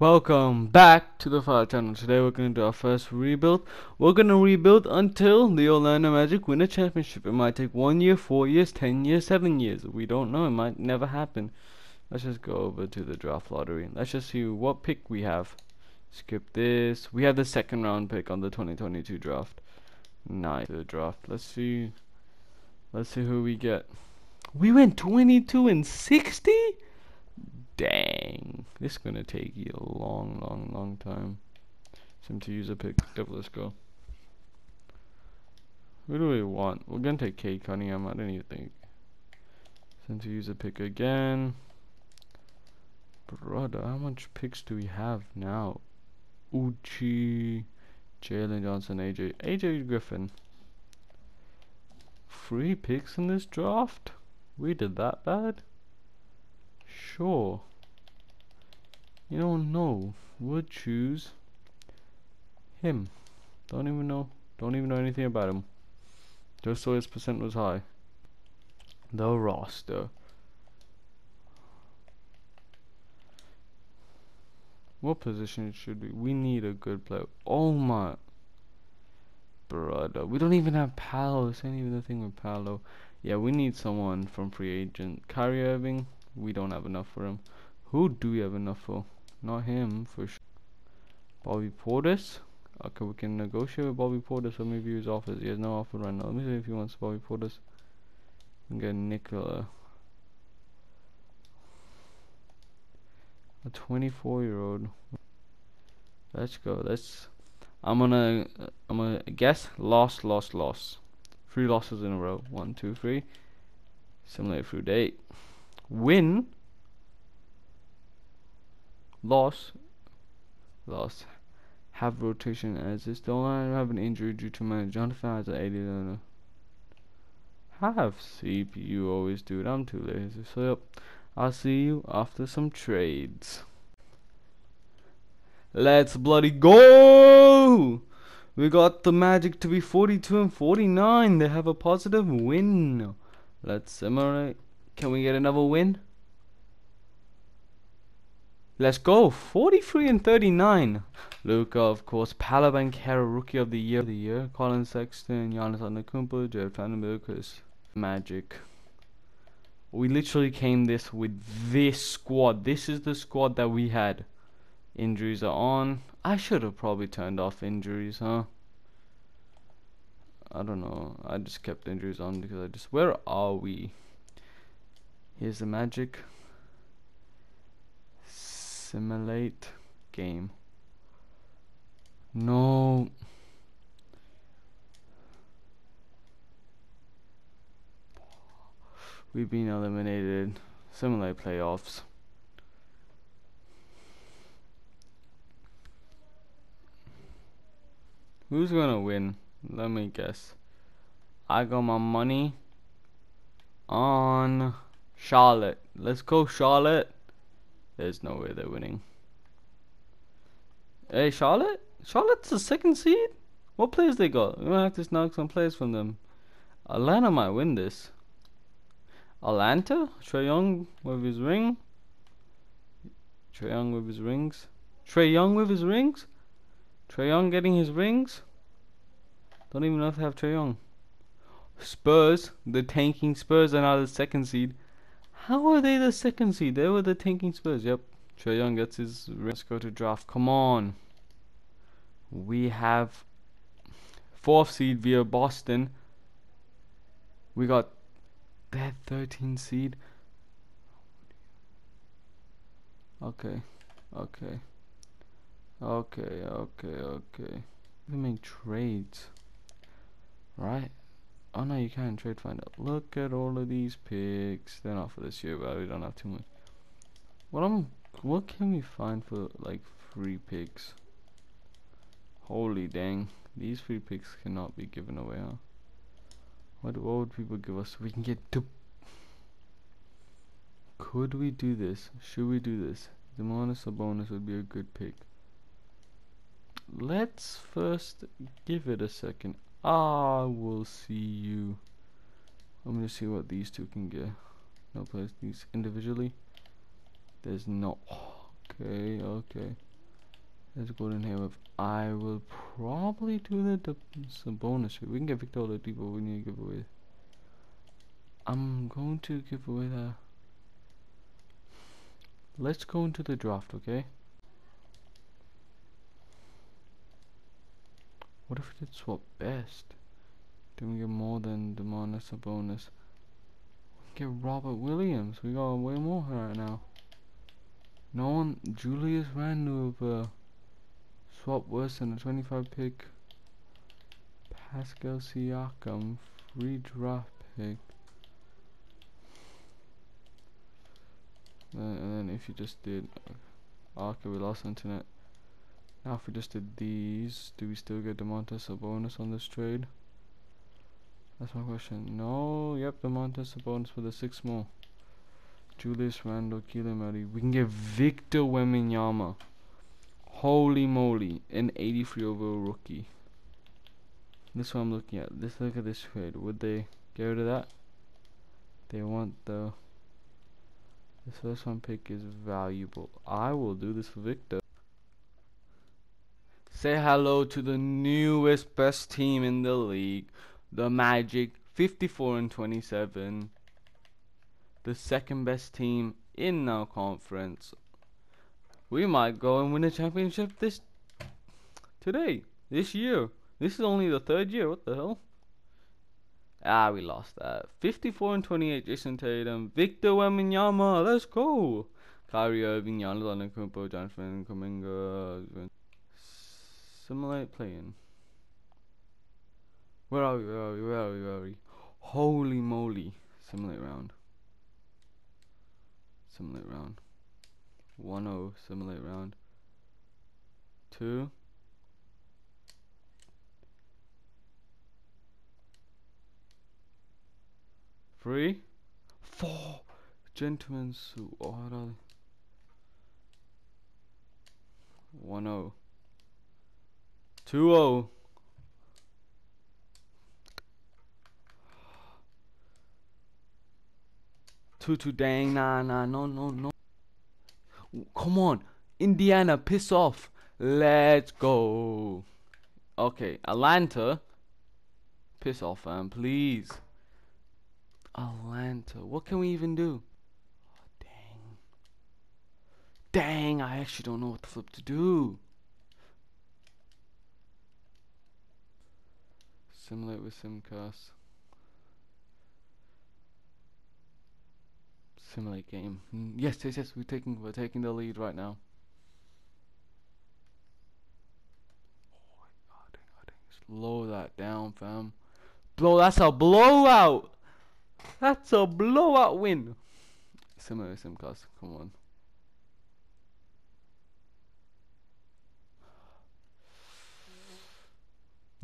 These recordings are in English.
Welcome back to the Fire Channel. Today we're going to do our first rebuild. We're going to rebuild until the Orlando Magic win a championship. It might take one year, four years, ten years, seven years. We don't know. It might never happen. Let's just go over to the draft lottery. Let's just see what pick we have. Skip this. We have the second round pick on the 2022 draft. Nice. The draft. Let's see. Let's see who we get. We went 22 and 60? Dang. This is going to take you a long, long, long time. Seem to use a pick. Yep, let's go. Who do we want? We're going to take K Cunningham. I didn't even think. Seem to use a pick again. Brother, how much picks do we have now? Uchi, Jalen Johnson, AJ, AJ Griffin. Three picks in this draft? We did that bad? Sure. You don't know. Would choose him. Don't even know. Don't even know anything about him. Just so his percent was high. The roster. What position should we? We need a good player. Oh my. Brother. We don't even have Paolo. This ain't even the thing with Paolo. Yeah, we need someone from free agent. Kyrie Irving. We don't have enough for him. Who do we have enough for? Not him, for sure. Bobby Portis. Okay, we can negotiate with Bobby Portis. Me view his offers. He has no offer right now. Let me see if he wants Bobby Portis. And get Nikola. A 24 year old. Let's go. Let's. I'm gonna. I'm gonna guess. Loss, loss, loss. Three losses in a row. One, two, three. Simulate through date. Win. Loss. Loss. Have rotation as this. Don't have an injury due to my Jonathan has an 80. Have CPU always do it. I'm too lazy. So yep. I'll see you after some trades. Let's bloody go! We got the Magic to be 42 and 49. They have a positive win. Let's simulate. Can we get another win? Let's go. 43 and 39. Luka, of course. Paolo Banchero, Rookie of the Year. The year. Collin Sexton, Giannis Antetokounmpo, Jarred Vanderbilt, Magic. We literally came this with this squad. This is the squad that we had. Injuries are on. I should have probably turned off injuries, huh? I don't know. I just kept injuries on because I just. Where are we? Here's the magic. Simulate game. No. We've been eliminated. Simulate playoffs. Who's gonna win? Let me guess. I got my money on Charlotte. Let's go, Charlotte. There's no way they're winning. Hey, Charlotte? Charlotte's the second seed? What players they got? We're gonna have to snag some players from them. Atlanta might win this. Atlanta? Trae Young with his ring? Trae Young with his rings? Trae Young with his rings? Trae Young getting his rings? Don't even know if they have Trae Young. Spurs, the tanking Spurs are now the second seed. How are they the second seed? They were the tanking Spurs. Yep. Trae Young gets his Let's go to draft. Come on. We have fourth seed via Boston. We got that 13 seed. Okay. Okay. Okay, okay, okay. We make trades. Right? Oh no, you can't trade find out. Look at all of these picks. They're not for this year, but we don't have too much. What am what can we find for like free picks? Holy dang. These free picks cannot be given away, huh? What, what would people give us? We can get two. Could we do this? Should we do this? Domantas Sabonis would be a good pick let's first give it a second. Ah, I will see you. I'm gonna see what these two can get. No place these individually. There's no. Okay, okay. Let's go in here with. I will probably do the, some bonus. We can get Victor Oladipo. We need to give away. I'm going to give away the. Let's go into the draft, okay? What if we did swap best? Then we get more than the minus a bonus. We get Robert Williams. We got way more right now. No one. Julius Randle uh, swap worse than a 25 pick. Pascal Siakam, free draft pick. And then if you just did, okay, we lost internet. Now if we just did these, do we still get Domantas Sabonis on this trade? That's my question. No, yep, Domantas Sabonis for the six more. Julius Randle, Murray. We can get Victor Wembanyama. Holy moly, an 83 overall rookie. This is what I'm looking at. Let's look at this trade. Would they get rid of that? They want the this first one pick is valuable. I will do this for Victor. Say hello to the newest best team in the league, the Magic, 54 and 27. The second best team in our conference. We might go and win a championship this today, this year. This is only the third year. What the hell? Ah, we lost that. 54 and 28, Jayson Tatum. Victor Wembanyama, let's go. Kyrie Irving, Giannis Antetokounmpo, Jonathan Kuminga. Simulate playing. Where are we? Where are we? Where are we? Where are we? Holy moly! Simulate round. Simulate round. 1-0. Simulate round. Two. Three, four, gentlemen's suit. Oh, they? One oh. Two oh. Two two dang nah nah no no no. Come on, Indiana, piss off. Let's go. Okay, Atlanta. Piss off, fam, please. Atlanta. What can we even do? Dang. Dang, I actually don't know what the flip to do. Simulate with Simcast. Simulate game. Mm, yes, yes, yes. We're taking we're taking the lead right now. Oh. Slow that down, fam. Blow. That's a blowout. That's a blowout win. Similar with Simcast, come on.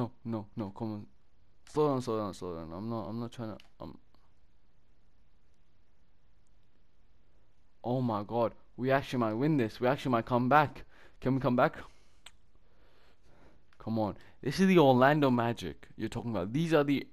No, no, no, come on. Slow down, slow down, slow down. I'm not I'm not trying to um Oh my god. We actually might win this. We actually might come back. Can we come back? Come on. This is the Orlando Magic you're talking about. These are the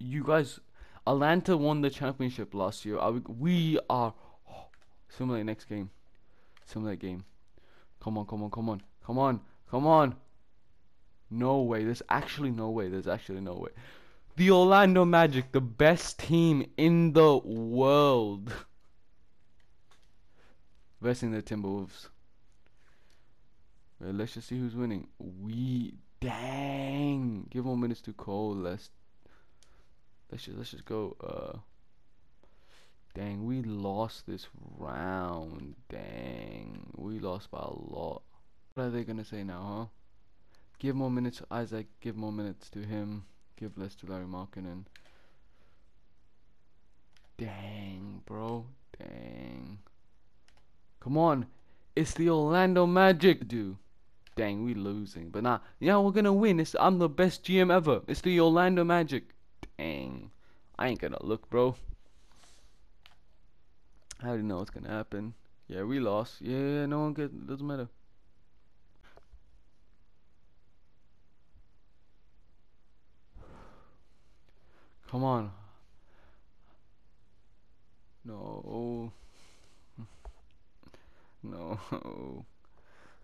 you guys Atlanta won the championship last year. We, we are oh, next game. Simulate game. Come on, come on, come on, come on, come on. No way. There's actually no way. There's actually no way. The Orlando Magic, the best team in the world, versus the Timberwolves. Well, let's just see who's winning. We dang. Give more minutes to Cole. Let's Let's just let's just go. Uh, dang, we lost this round. Dang, we lost by a lot. What are they gonna say now, huh? Give more minutes to Isaac. Give more minutes to him. Give less to Lauri Markkanen. Dang, bro. Dang. Come on. It's the Orlando Magic, dude. Dang, we losing. But nah, yeah, we're gonna win. It's, I'm the best GM ever. It's the Orlando Magic. Dang. I ain't gonna look, bro. I already know what's gonna happen. Yeah, we lost. Yeah, no one get doesn't matter. Come on. No. No.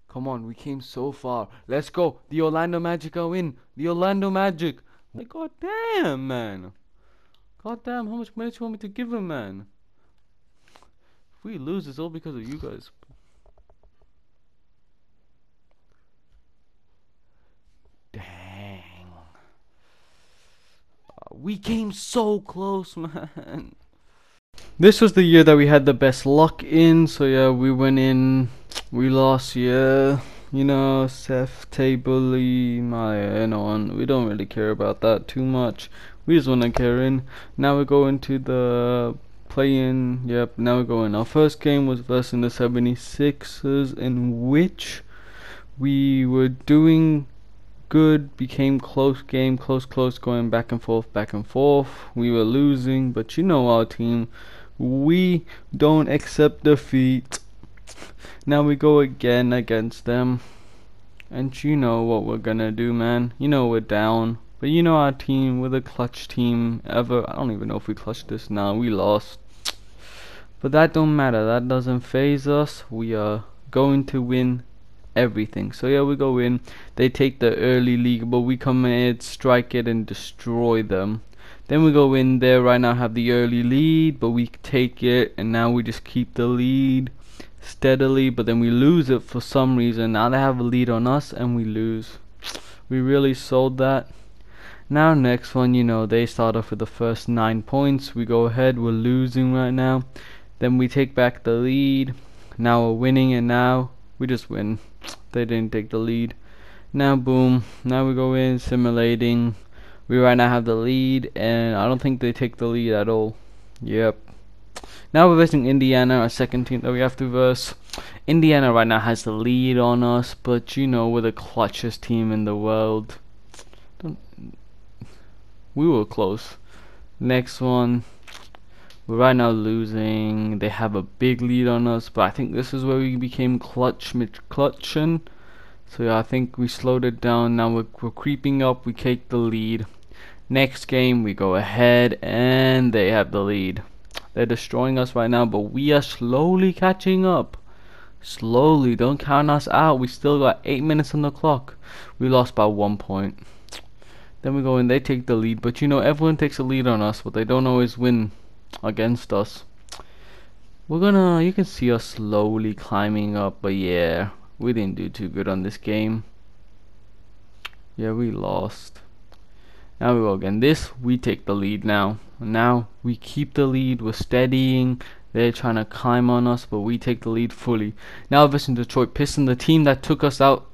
Come on, we came so far. Let's go. The Orlando Magic are in. The Orlando Magic. God damn, man. God damn, how much money do you want me to give him, man? If we lose, it's all because of you guys. We came so close, man. This was the year that we had the best luck in, so yeah, we went in, we lost, yeah. You know, Seth, Tably, Maya, and on. We don't really care about that too much. We just want to care in. Now we go into the play-in. Yep, now we're going. Our first game was versus the 76ers, in which we were doing good, became close game, close, close, going back and forth, back and forth. We were losing, but you know our team. We don't accept defeat. Now we go again against them. And you know what we're gonna do, man. You know we're down. But you know our team, we're the clutch team ever. I don't even know if we clutched this now. We lost. But that don't matter. That doesn't phase us. We are going to win everything. So yeah, we go in. They take the early lead, but we come in, strike it, and destroy them. Then we go in there right now, have the early lead, but we take it, and now we just keep the lead steadily, but then we lose it for some reason. Now they have a lead on us, and we lose. We really sold that. Now next one, you know, they start off with the first nine points. We go ahead, we're losing right now. Then we take back the lead. Now we're winning, and now we just win. They didn't take the lead. Now boom, now we go in simulating we right now have the lead, and I don't think they take the lead at all. Yep. Now we're versing Indiana, our second team that we have to verse. Indiana right now has the lead on us, but you know we're the clutchest team in the world. Don't we were close. Next one. We're right now losing. They have a big lead on us, but I think this is where we became clutch. So yeah, I think we slowed it down. Now we're, we're creeping up. We take the lead. Next game, we go ahead and they have the lead. They're destroying us right now, but we are slowly catching up. Slowly, don't count us out. We still got 8 minutes on the clock. We lost by 1 point. Then we go in, they take the lead. But you know, everyone takes a lead on us, but they don't always win against us. We're gonna, you can see us slowly climbing up, but yeah, we didn't do too good on this game. Yeah, we lost. Now we go again. This, we take the lead now. Now we keep the lead. We're steadying. They're trying to climb on us, but we take the lead fully. Now versus Detroit Pistons, the team that took us out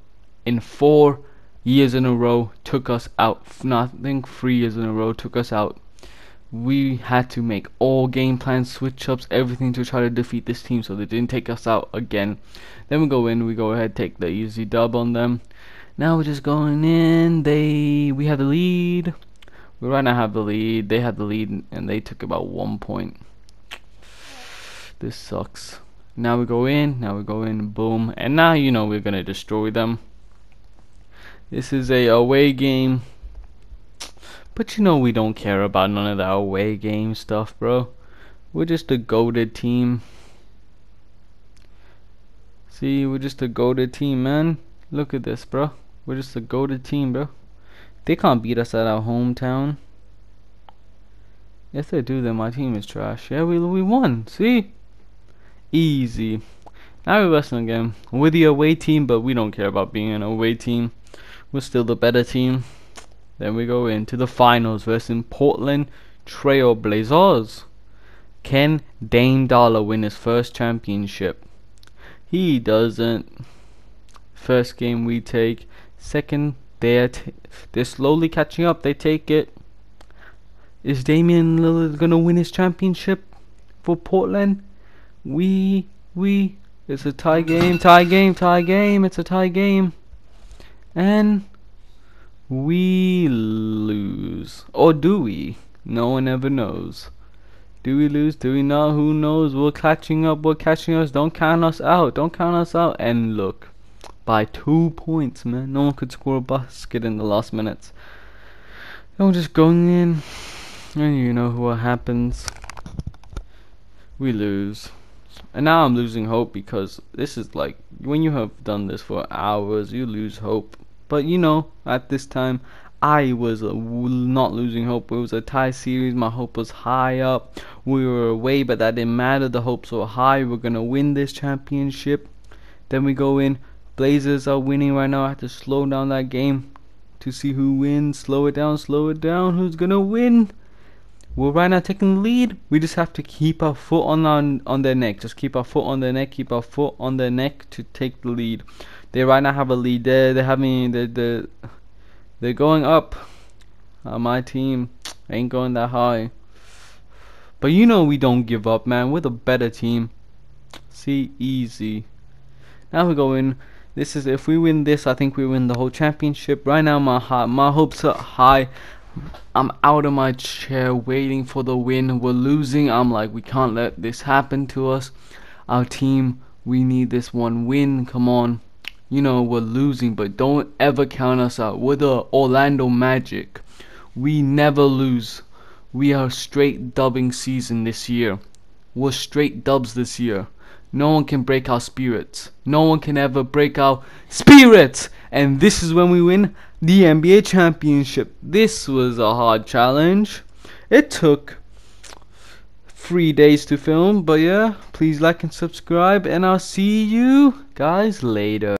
in four years in a row, took us out. Nothing three years in a row, took us out. We had to make all game plans, switch ups, everything to try to defeat this team so they didn't take us out again. Then we go in, we go ahead, take the easy dub on them. Now we're just going in. They we have the lead. We right now have the lead. They had the lead and they took about one point. This sucks. Now we go in. Now we go in. Boom. And now you know we're gonna destroy them. This is a away game. But you know we don't care about none of that away game stuff, bro. We're just a goaded team. See, we're just a goaded team, man. Look at this, bro. We're just a goaded team, bro. They can't beat us at our hometown. Yes, they do. Then my team is trash. Yeah, we we won. See, easy. Now we're wrestling again. We're the away team, but we don't care about being an away team. We're still the better team. Then we go into the finals versus Portland Trail Blazers. Can Dame Dollar win his first championship? He doesn't. First game we take. Second, they're they're slowly catching up. They take it. Is Damian Lillard gonna win his championship for Portland? We we it's a tie game, tie game, tie game. It's a tie game, and we lose. Or do we? No one ever knows. Do we lose? Do we not? Who knows? We're catching up. We're catching us. Don't count us out. Don't count us out. And look by two points, man. No one could score a basket in the last minutes. And we're just going in, and you know what happens. We lose. And now I'm losing hope because this is like when you have done this for hours, you lose hope. But you know, at this time, I was uh, not losing hope. It was a tie series. My hope was high up. We were away, but that didn't matter. The hopes were high. We're gonna win this championship. Then we go in. Blazers are winning right now. I have to slow down that game to see who wins. Slow it down. Slow it down. Who's gonna win? We're right now taking the lead. We just have to keep our foot on our, on their neck. Just keep our foot on their neck. Keep our foot on their neck to take the lead. They right now have a lead. They're, having the the they're going up. Uh, my team ain't going that high. But you know we don't give up, man. We're the better team. See, easy. Now we go in. This is if we win this, I think we win the whole championship. Right now, my my hopes are high. I'm out of my chair waiting for the win. We're losing. I'm like, we can't let this happen to us. Our team, we need this one win. Come on you know, we're losing, but don't ever count us out. We're the Orlando Magic. We never lose. We are straight dubbing season this year. We're straight dubs this year. No one can break our spirits. No one can ever break our spirits. And this is when we win the NBA championship. This was a hard challenge. It took three days to film, but yeah, please like and subscribe, and I'll see you guys later.